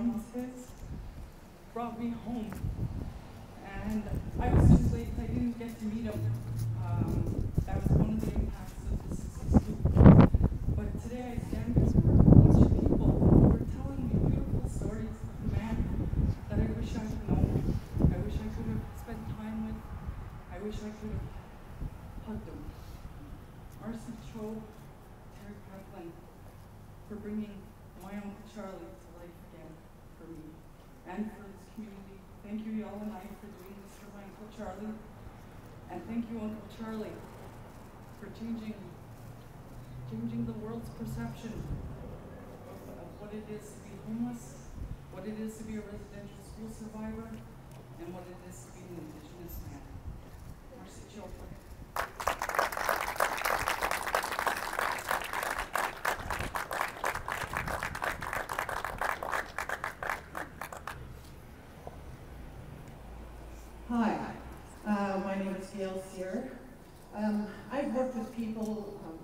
his brought me home. And I was just late, I didn't get to meet him. Um, that was one of the impacts of the sixty-two. But today I stand before a bunch of people who are telling me beautiful stories of a man that I wish I had known. I wish I could have spent time with. I wish I could have hugged him. Marcy Cho, Terry Pamplin, for bringing my Uncle Charlie for me and for this community. Thank you, y'all and I, for doing this for my Uncle Charlie. And thank you, Uncle Charlie, for changing, changing the world's perception of, of what it is to be homeless, what it is to be a residential school survivor, and what it is to be an Indigenous man. Marcy Chopra. Hi, uh, my name is Gail Sear. Um, I've worked with people um,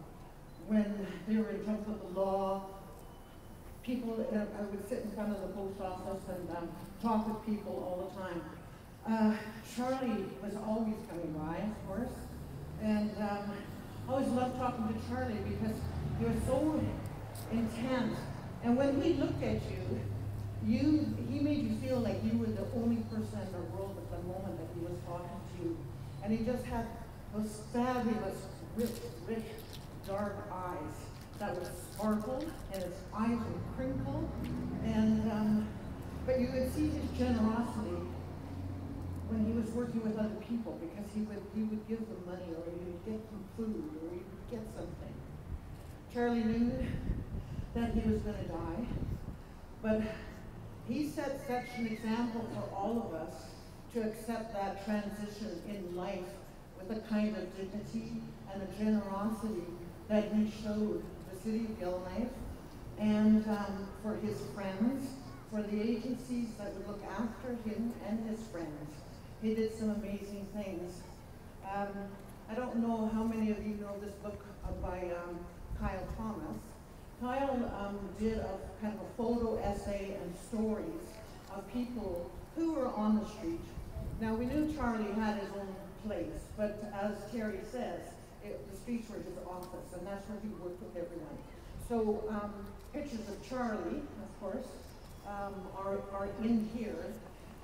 when they were in trouble with the law. People, uh, I would sit in front of the post office and um, talk with people all the time. Uh, Charlie was always coming by, of course, and um, I always loved talking to Charlie because he was so intent. And when he looked at you, you, he made you feel like you were the only person in the world at the moment that he was talking to. And he just had those fabulous, rich, rich, dark eyes that would sparkle, and his eyes would crinkle. And, um, but you could see his generosity when he was working with other people because he would, he would give them money or he would get them food or he would get something. Charlie knew that he was going to die, but he set such an example for all of us to accept that transition in life with a kind of dignity and a generosity that he showed the city of Yellowknife and um, for his friends, for the agencies that would look after him and his friends. He did some amazing things. Um, I don't know how many of you know this book by um, Kyle Thomas. Kyle um, did a kind of a photo essay and stories of people who were on the street. Now we knew Charlie had his own place, but as Terry says, it, the streets were his office, and that's where he worked with everyone. So um, pictures of Charlie, of course, um, are, are in here,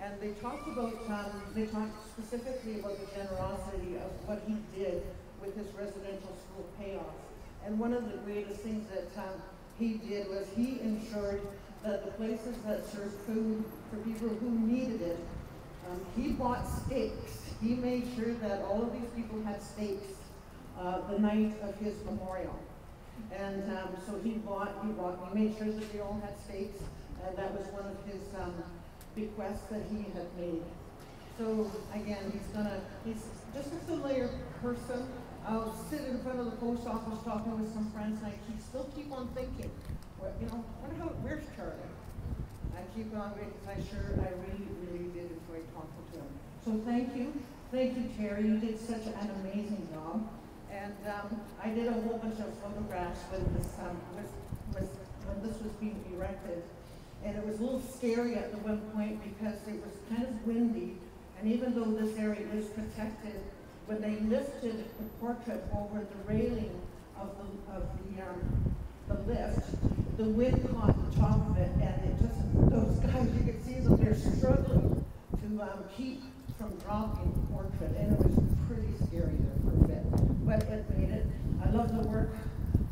and they talked about, um, they talked specifically about the generosity of what he did with his residential school payoff. And one of the greatest things that um, he did was he ensured that the places that served food for people who needed it, um, he bought steaks. He made sure that all of these people had steaks uh, the night of his memorial. And um, so he bought, he bought, he made sure that they all had steaks, and that was one of his um, bequests that he had made. So again, he's gonna, he's just a familiar person. I'll sit in front of the post office talking with some friends, and I keep, still keep on thinking, well, you know, where's Charlie? I keep on because I sure, I really, really did enjoy talking to him. So thank you, thank you, Terry. You did such an amazing job. And um, I did a whole bunch of photographs when this, um, when this was being erected. And it was a little scary at the one point because it was kind of windy. And even though this area is protected, when they lifted the portrait over the railing of the, of the, um, the lift, the wind caught the top of it, and it just, those guys, you could see them, they're struggling to um, keep from dropping the portrait, and it was pretty scary there for a bit. But it made it. I love the work.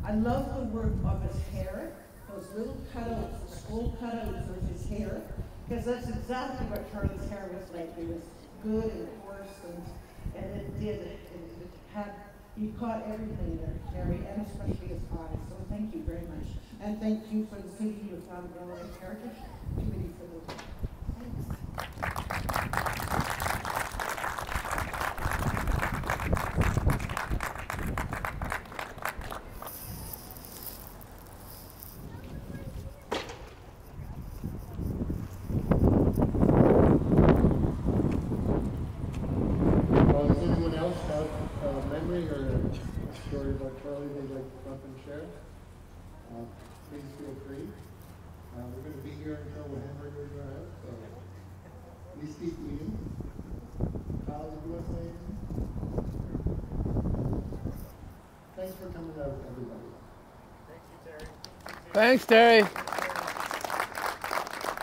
I love the work of his hair, those little cutouts, the skull cutouts of his hair, because that's exactly what Charlie's hair was like. It was good and coarse, and, and it did, it, it had, you caught everything there, Terry, and especially his eyes. So thank you very much. And thank you for the City of um, Yellowknife Heritage Committee for the, thanks. Well, does anyone else have a memory or a story about Charlie they'd like to come up and share? Uh, Please feel free. Um, we're gonna be here until the hamburgers are out, so please keep eating. Kyle, did you want to say anything? Thanks for coming out, everybody. Thanks, Terry.